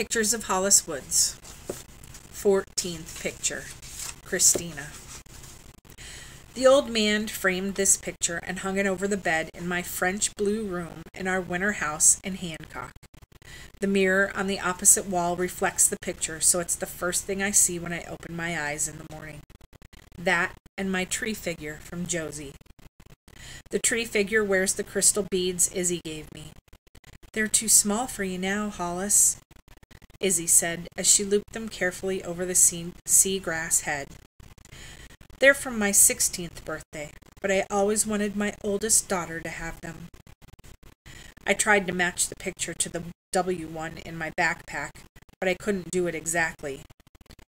Pictures of Hollis Woods. 14th picture. Christina. The old man framed this picture and hung it over the bed in my French blue room in our winter house in Hancock. The mirror on the opposite wall reflects the picture, so it's the first thing I see when I open my eyes in the morning. That and my tree figure from Josie. The tree figure wears the crystal beads Izzy gave me. They're too small for you now, Hollis, Izzy said as she looped them carefully over the sea, grass head. They're from my sixteenth birthday, but I always wanted my oldest daughter to have them. I tried to match the picture to the W one in my backpack, but I couldn't do it exactly.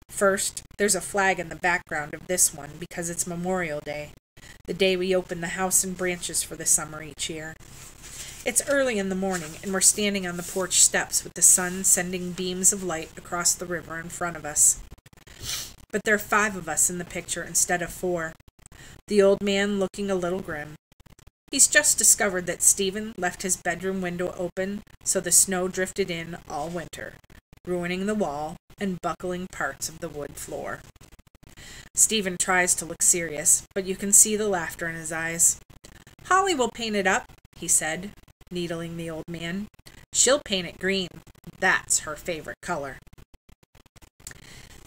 First, there's a flag in the background of this one because it's Memorial Day, the day we open the house and branches for the summer each year. It's early in the morning, and we're standing on the porch steps with the sun sending beams of light across the river in front of us. But there are five of us in the picture instead of four. The old man looking a little grim. He's just discovered that Steven left his bedroom window open so the snow drifted in all winter, ruining the wall and buckling parts of the wood floor. Steven tries to look serious, but you can see the laughter in his eyes. Holly will paint it up, he said, needling the old man. She'll paint it green. That's her favorite color.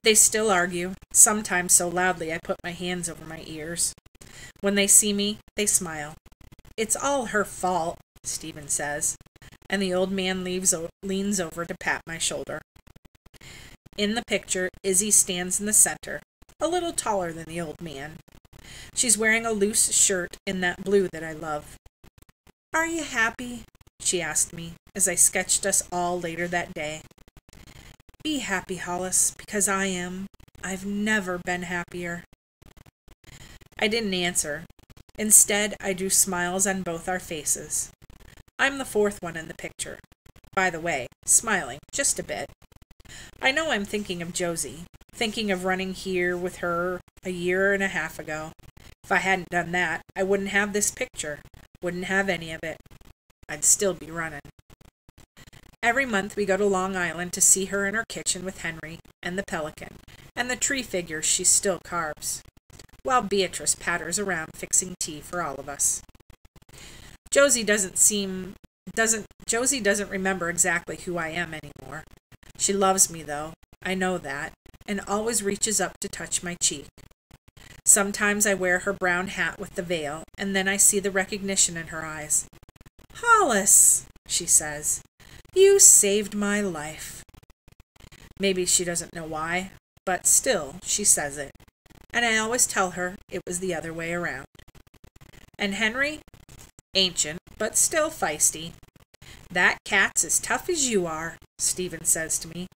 They still argue, sometimes so loudly I put my hands over my ears. When they see me, they smile. It's all her fault, Steven says, and the old man leaves leans over to pat my shoulder. In the picture, Izzy stands in the center, a little taller than the old man. She's wearing a loose shirt in that blue that I love. Are you happy? she asked me as I sketched us all later that day. Be happy, Hollis, because I am. I've never been happier. I didn't answer. Instead, I drew smiles on both our faces. I'm the fourth one in the picture. By the way, smiling, just a bit. I know I'm thinking of Josie, thinking of running here with her a year and a half ago. If I hadn't done that, I wouldn't have this picture, wouldn't have any of it. I'd still be running. Every month we go to Long Island to see her in her kitchen with Henry and the pelican and the tree figures she still carves, while Beatrice patters around fixing tea for all of us. Josie doesn't seem doesn't Josie doesn't remember exactly who I am anymore. She loves me though, I know that, and always reaches up to touch my cheek. Sometimes I wear her brown hat with the veil, and then I see the recognition in her eyes. Hollis, she says, you saved my life. Maybe she doesn't know why, but still, she says it. And I always tell her it was the other way around. And Henry? Ancient, but still feisty. That cat's as tough as you are, Steven says to me.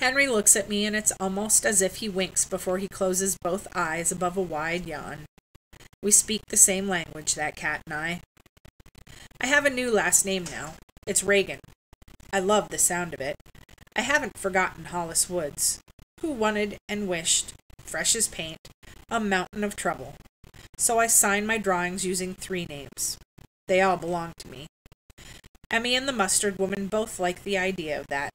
Henry looks at me, and it's almost as if he winks before he closes both eyes above a wide yawn. We speak the same language, that cat and I. I have a new last name now. It's Regan. I love the sound of it. I haven't forgotten Hollis Woods, who wanted and wished, fresh as paint, a mountain of trouble. So I sign my drawings using three names. They all belong to me. Emmy and the mustard woman both like the idea of that.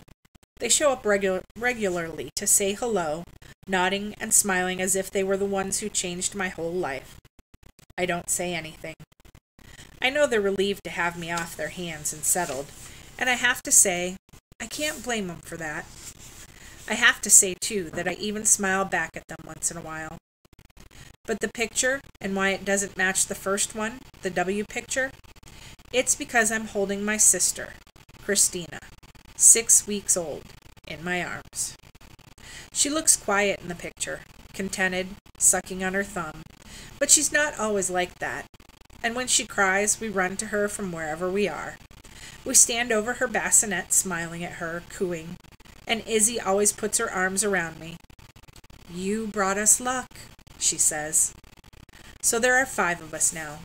They show up regu- regularly to say hello, nodding and smiling as if they were the ones who changed my whole life. I don't say anything. I know they're relieved to have me off their hands and settled, and I have to say, I can't blame them for that. I have to say, too, that I even smile back at them once in a while. But the picture, and why it doesn't match the first one, the W picture, it's because I'm holding my sister, Christina, six weeks old, in my arms. She looks quiet in the picture, contented, sucking on her thumb, but she's not always like that, and when she cries, we run to her from wherever we are. We stand over her bassinet, smiling at her, cooing, and Izzy always puts her arms around me. You brought us luck, she says. So there are five of us now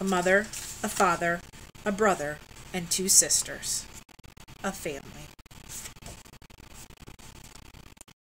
a mother, a father, a brother, and two sisters. A family.